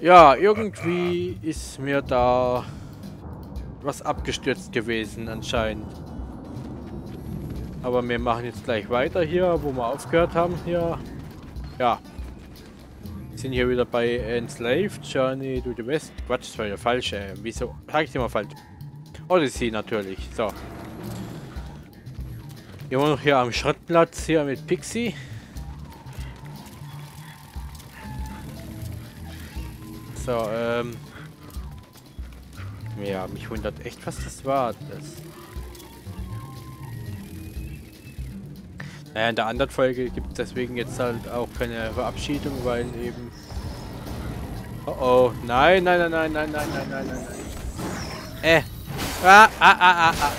Ja, irgendwie ist mir da was abgestürzt gewesen anscheinend. Aber wir machen jetzt gleich weiter hier, wo wir aufgehört haben. Hier, ja. Sind hier wieder bei Enslaved Journey to the West. Quatsch, das war ja falsch. Äh, wieso? Sag ich immer falsch. Odyssey natürlich. So. Immer noch hier am Schrottplatz hier mit Pixie. So, ähm. Ja, mich wundert echt, was das war. Das. Naja, in der anderen Folge gibt es deswegen jetzt halt auch keine Verabschiedung, weil eben. Oh oh. Nein, nein, nein, nein, nein, nein, nein, nein, nein, nein. Äh. Ah, ah, ah, ah, ah.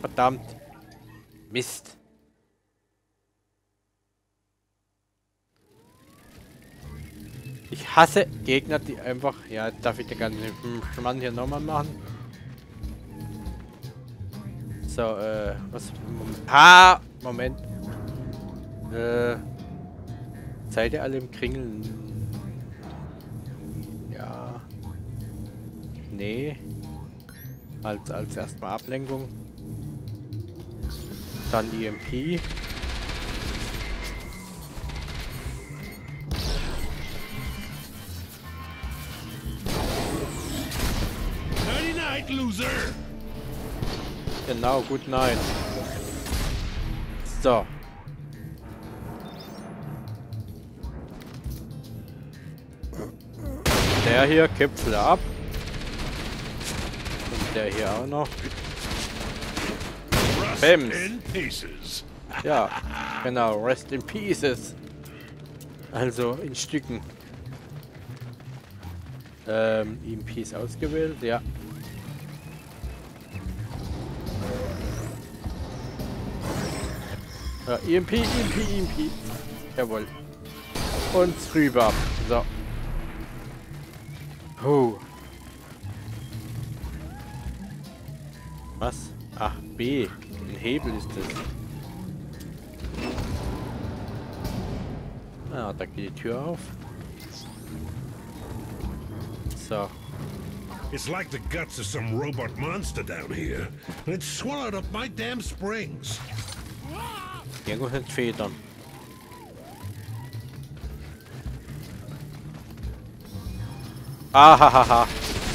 Verdammt. Mist. Ich hasse Gegner, die einfach... Ja, darf ich den ganzen Schmann hier nochmal machen? So, äh, was... Ah, Moment. Äh, seid ihr alle im Kringeln? Ja. Nee. Als, als erstmal Ablenkung. Dann EMP. Genau, gut nein. So. Der hier Kipfel ab. Und der hier auch noch. Bems. Ja, genau. Rest in Pieces. Also in Stücken. Ähm, EMPs ausgewählt, ja. Ja, EMP, EMP, EMP. Jawohl. Und rüber. So. Huh. Was? Ach, B. Ein Hebel ist das. Ah, da geht die Tür auf. So. It's like the guts of some robot monster down here. And it swallowed up my damn springs. Irgendwo sind Federn. Ahahaha.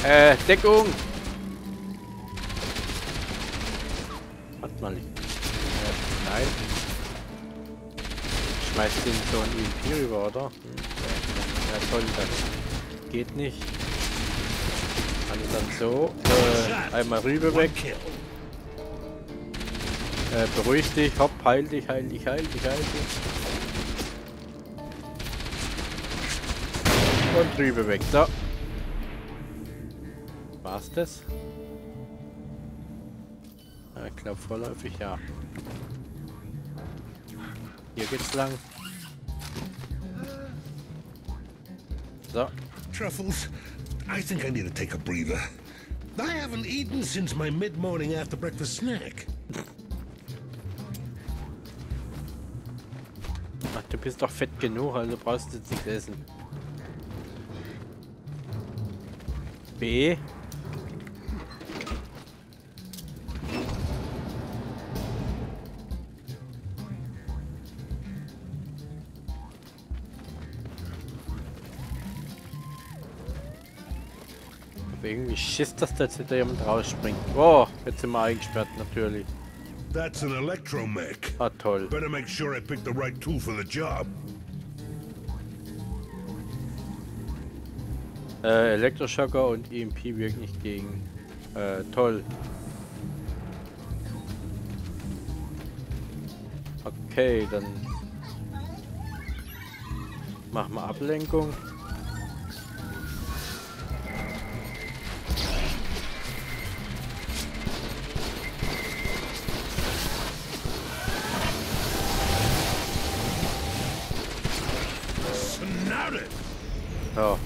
Äh, Deckung! Hat mal nicht. Äh, nein. Schmeißt den so ein EMP rüber, oder? Hm. Ja toll, das geht nicht. Also dann so. Äh, einmal rüber weg. Äh, beruhig dich, hopp, heil dich, heil dich, heil dich, heil dich. Und drüber weg, so. War's das? Ja, ich glaube vorläufig, ja. Hier geht's lang. So. Truffles, I think I need to take a breather. I haven't eaten since my mid-morning after breakfast snack. Bist doch fett genug, also brauchst du jetzt nichts essen. B. irgendwie Schiss, dass da jetzt wieder jemand rausspringt. Oh, jetzt sind wir eingesperrt natürlich. That's an electromech. Ah, toll. Better make sure I pick the right tool for the job. Äh, Elektroschocker und EMP wirken nicht gegen. Äh, toll. Okay, dann machen wir Ablenkung. So.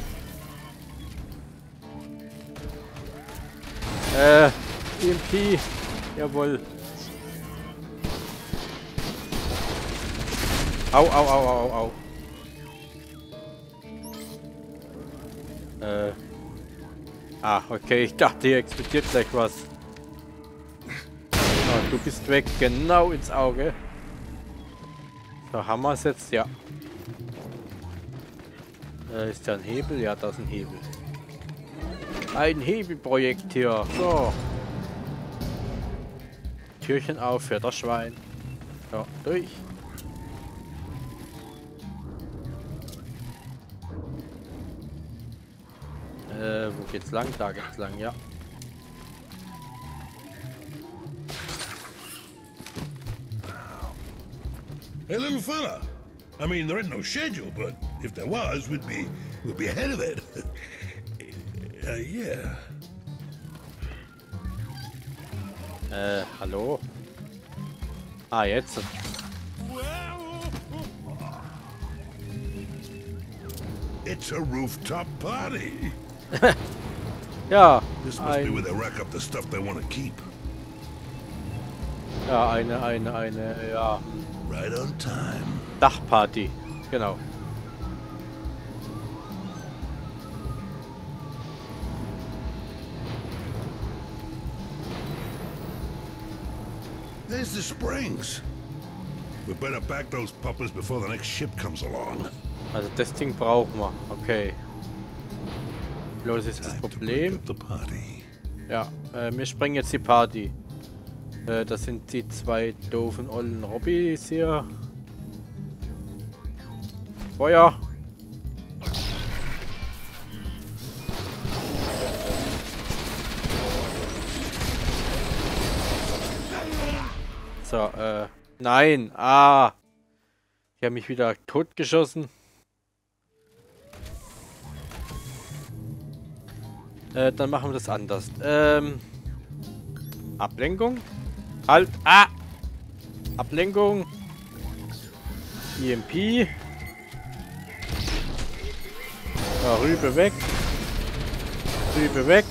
Äh, EMP. Jawohl. Au, au, au, au, au. Äh. Ah, okay, ich dachte, hier explodiert gleich was. Ah, du bist weg, genau ins Auge. So, haben wir es jetzt? Ja. Äh, ist da ein Hebel? Ja, da ist ein Hebel. Ein Hebelprojekt hier. So. Türchen auf für das Schwein. So, durch. Äh, wo geht's lang? Da geht's lang, ja. Hey, little fella. I mean, there ain't no schedule, but if there was, we'd be we'd be ahead of it. uh, yeah. Äh, hallo? Ah, jetzt. It's a rooftop party. Ja, This must be where they rack up the stuff they want to keep. ja, eine, eine, eine, ja, Right on time. Dachparty. Genau. There's the springs. We better back those puppers before the next ship comes along. Also das Ding brauchen wir. Okay. Bloß ist das Problem. Ja, äh, wir sprengen jetzt die Party. Äh, das sind die zwei doofen ollen Robbys hier. Feuer! So, äh, nein, ah! Die haben mich wieder totgeschossen. Äh, dann machen wir das anders. Ähm, Ablenkung? Halt! Ah! Ablenkung. EMP. Ja, Rübe weg. Rübe weg.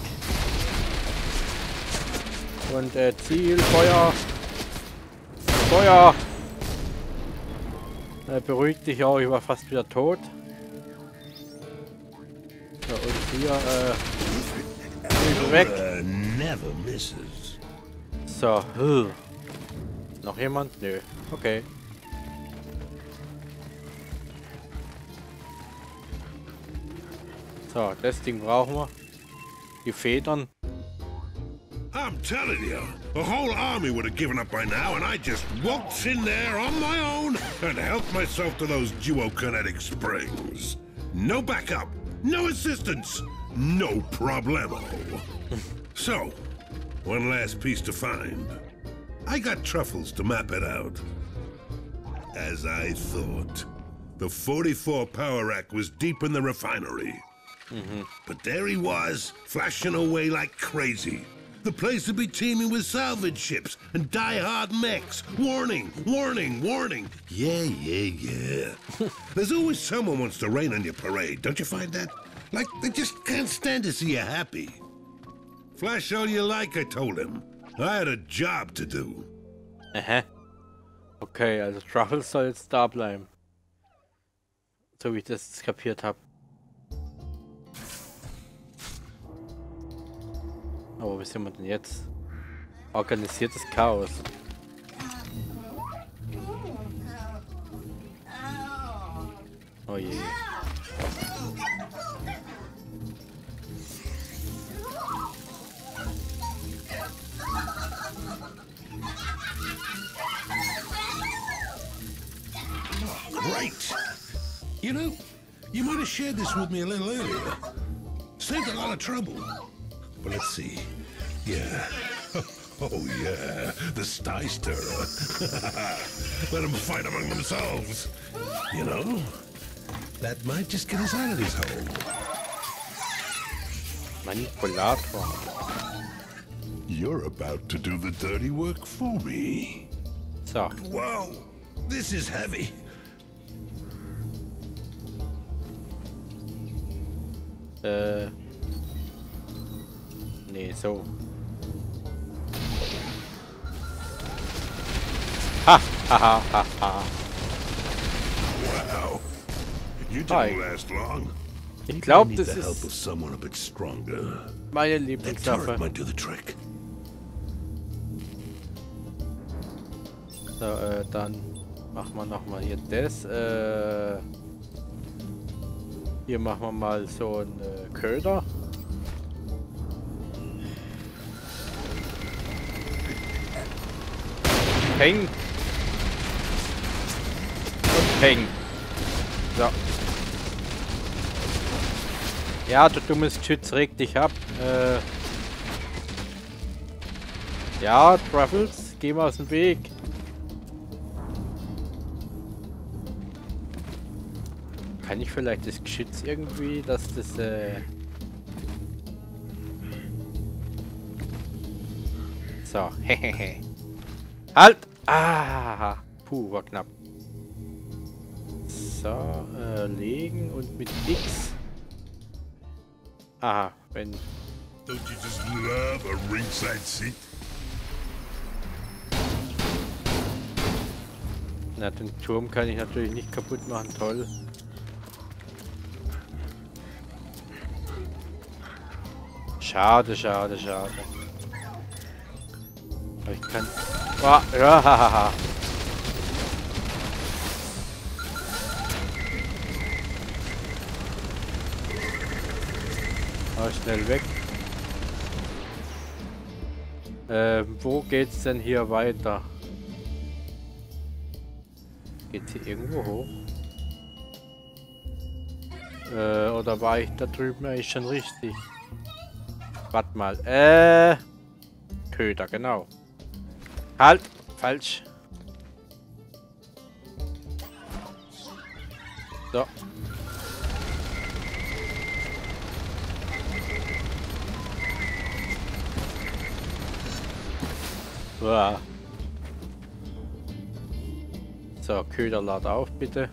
Und äh, Ziel, Feuer. Feuer! Äh, beruhig dich auch, ich war fast wieder tot. Ja, und hier, äh, Rübe weg. So, huh. Noch jemand? Nö. Okay. So, das Ding brauchen wir. Die Federn. I'm telling you, a whole army would have given up by now, and I just waltzed in there on my own and helped myself to those duokinetic springs. No backup, no assistance, no problemo. so, one last piece to find. I got truffles to map it out. As I thought, the 44 power rack was deep in the refinery. Mm-hmm. But there he was, flashing away like crazy. The place would be teeming with salvage ships and die-hard mechs. Warning, warning, warning. Yeah, yeah, yeah. There's always someone wants to rain on your parade, don't you find that? Like they just can't stand to see you happy. Flash all you like, I told him. I had a job to do. Aha. Okay, also Truffle soll jetzt da bleiben. So wie ich das jetzt kapiert habe. Aber wie sind wir denn jetzt? Organisiertes Chaos. Oh je. Great. You know, you might have shared this with me a little earlier. Saved a lot of trouble. Let's see. Yeah. Oh, yeah. The Sty Stirrer. Let them fight among themselves. You know, that might just get us out of this hole. Manipulator. You're about to do the dirty work for me. So, Whoa, this is heavy. äh. Nee, so. Ha, ha, ha, ha, ha. Wow. You didn't last long. Ich glaube, das ist meine trick. So, äh, dann machen wir nochmal hier das. Äh, hier machen wir mal so einen äh, Köder. Peng. Und Peng. So. Ja, du dummes Geschütz, reg dich ab. Äh, ja, Truffles, geh mal aus dem Weg. Kann ich vielleicht das Geschütz irgendwie, dass das, äh... So, hehehe. halt! Ah! Puh, war knapp. So, äh, legen und mit X. Aha, wenn... Don't you just love a ringside seat? Na, den Turm kann ich natürlich nicht kaputt machen, toll. Schade, schade, schade. Aber ich kann... Ah, ja, hahaha. Ah, schnell weg. Ähm, wo geht's denn hier weiter? Geht's hier irgendwo hoch? Äh, oder war ich da drüben eigentlich schon richtig? Warte mal. Äh. Köder, genau. Halt! Falsch. So. Uah. So, Köder lad auf, bitte.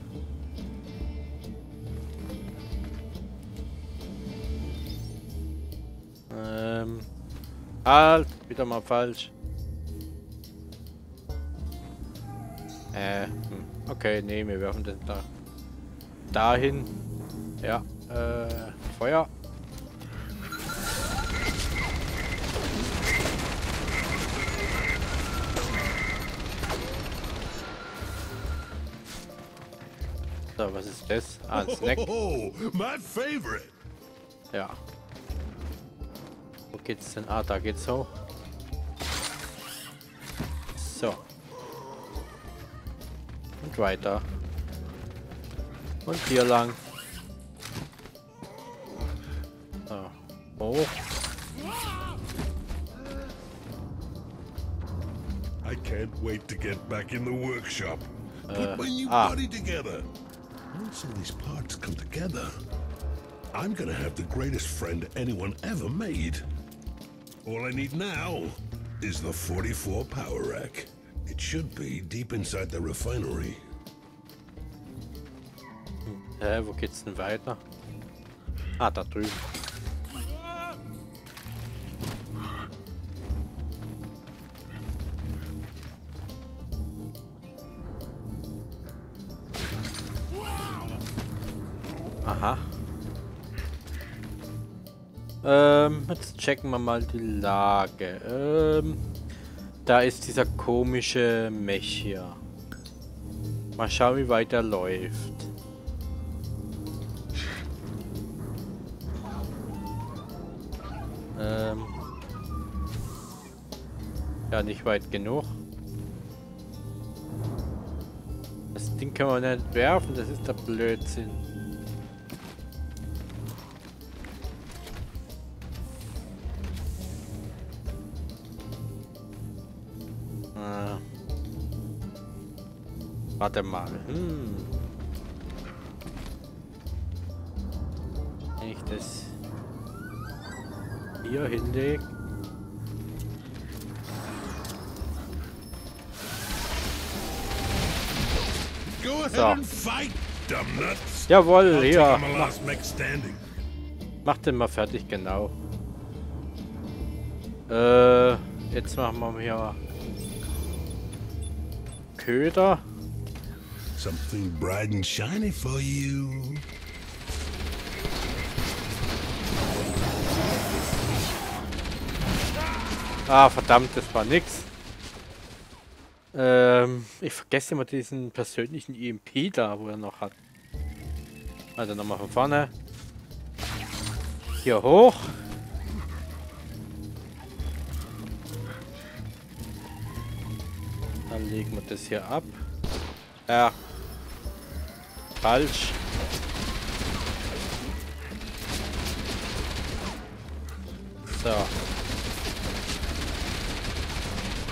Ähm. Halt! Wieder mal falsch. Äh, hm. okay, nee, wir werfen den da. Dahin. Ja, äh, Feuer. So, was ist das? Ah, ein Snack. Oh, my favorite. Ja. Wo geht's denn? Ah, da geht's hoch. So. Und weiter. Und hier lang. So. Hoch. I can't wait to get back in the workshop. Put my new ah. body together. Once all these parts come together, I'm gonna have the greatest friend anyone ever made. All I need now is the 44 power rack. It should be deep inside the refinery. Hä, wo geht's denn weiter? Ah, da drüben. Aha. Ähm, jetzt checken wir mal die Lage. Ähm, da ist dieser komische Mech hier. Mal schauen, wie weit er läuft. Ähm. Ja, nicht weit genug. Das Ding kann man nicht werfen, das ist der Blödsinn. Warte mal. Hm. Wenn ich das hier hinlege. Go ahead So. and fight, dumb nuts. Jawohl, ja. Mach, mach den mal fertig, genau. Äh, jetzt machen wir hier Köder something bright and shiny for you. Ah, verdammt, das war nix. Ähm, ich vergesse immer diesen persönlichen EMP da, wo er noch hat. Also nochmal von vorne. Hier hoch. Dann legen wir das hier ab. Falsch. So.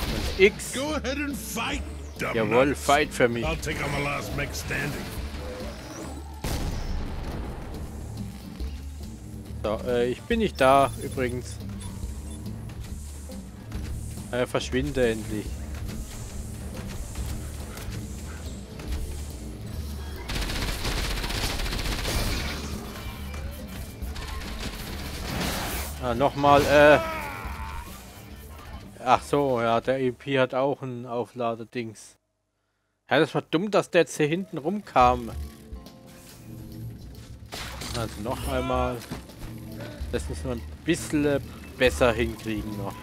Und X. Go ahead and fight, Jawohl. Fight für mich. I'll take on the last mech standing. So, äh, ich bin nicht da, übrigens. Äh, verschwinde endlich. Ah, nochmal, äh. Ach so, ja, der EP hat auch ein Aufladedings. Ja, das war dumm, dass der jetzt hier hinten rumkam. Also noch einmal. Das müssen wir ein bisschen besser hinkriegen noch.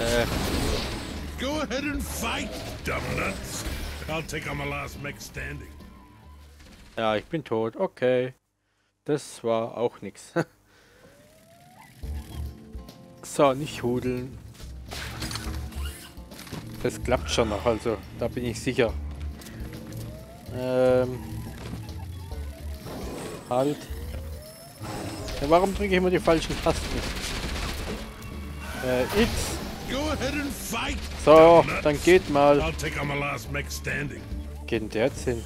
Äh, Go ahead and fight, dumb nuts. I'll take on the last mech standing. Ja, ich bin tot. Okay. Das war auch nix. so, nicht hudeln. Das klappt schon noch, also da bin ich sicher. Ähm. Halt. Ja, warum drücke ich immer die falschen Tasten? Äh, X. Go ahead and fight, So, dann geht mal. Geht denn der jetzt hin?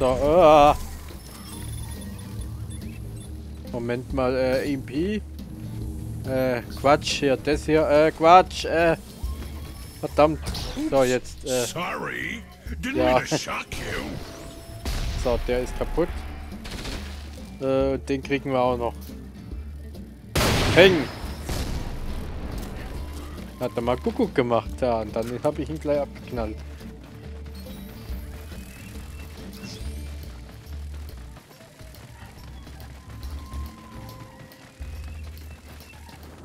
So, ah. Moment mal, äh, EMP. Äh, Quatsch, hier, das hier, äh, Quatsch, äh. Verdammt. So, jetzt, äh, Sorry, didn't ja. mean to shock you. so, der ist kaputt. Äh, den kriegen wir auch noch. Peng! Hat er mal Kuckuck gemacht, ja, und dann habe ich ihn gleich abgeknallt.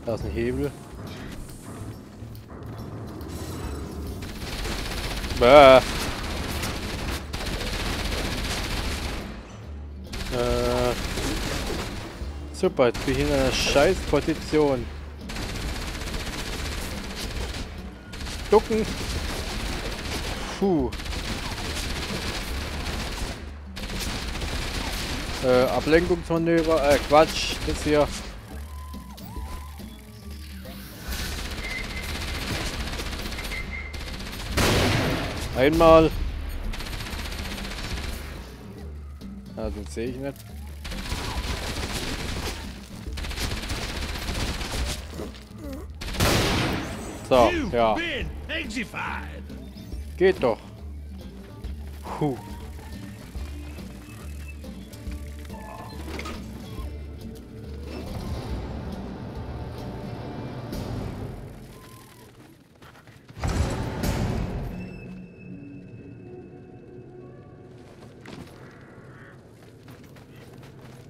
Da ist ein Hebel. Bäh. Äh, super, jetzt bin ich in einer scheiß Position. Ducken. Puh. Äh, Ablenkungsmanöver, äh, Quatsch, das hier. Einmal. Ah, den sehe ich nicht. So, ja. Geht doch. Puh.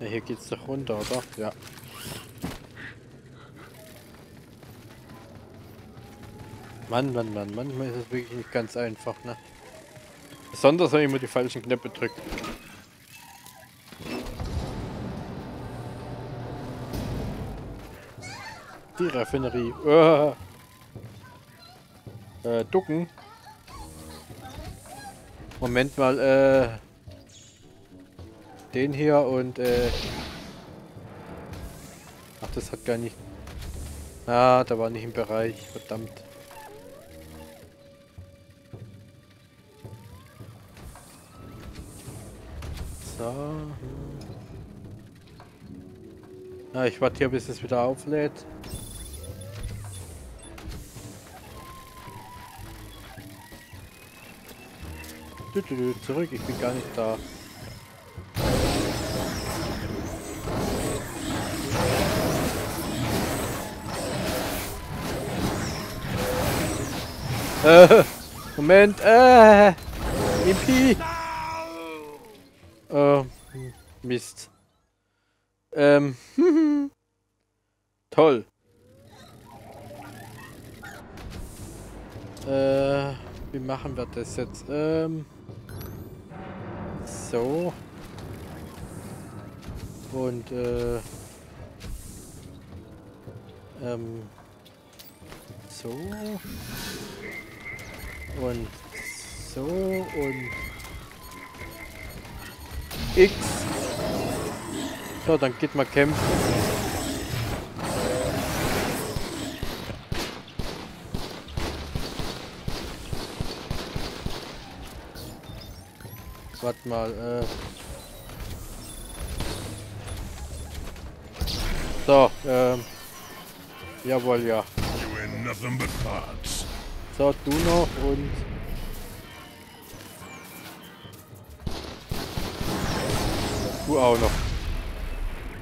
Ja, hier geht's doch runter, oder? Ja. Mann, Mann, Mann, manchmal ist es wirklich nicht ganz einfach, ne? Besonders wenn ich immer die falschen Knöpfe drücke. Die Raffinerie. Uh. Äh, ducken. Moment mal, äh. Den hier und, äh. Ach, das hat gar nicht. Ah, da war nicht im Bereich, verdammt. So. Ja, ich warte hier, bis es wieder auflädt. Zurück, ich bin gar nicht da. Äh, Moment, äh, Impi. Äh, Mist. Ähm, toll. Äh, wie machen wir das jetzt? Ähm, so. Und, äh, ähm, so. Und so und X. So, dann geht mal kämpfen. Warte mal, äh. So, ähm. Jawohl, ja. You ain't nothing but parts. So, du noch und... Du auch noch.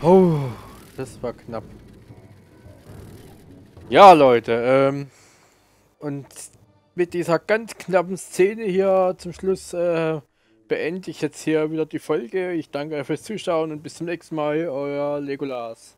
Oh, das war knapp. Ja, Leute, ähm... Und mit dieser ganz knappen Szene hier zum Schluss äh, beende ich jetzt hier wieder die Folge. Ich danke euch fürs Zuschauen und bis zum nächsten Mal, euer Legolas.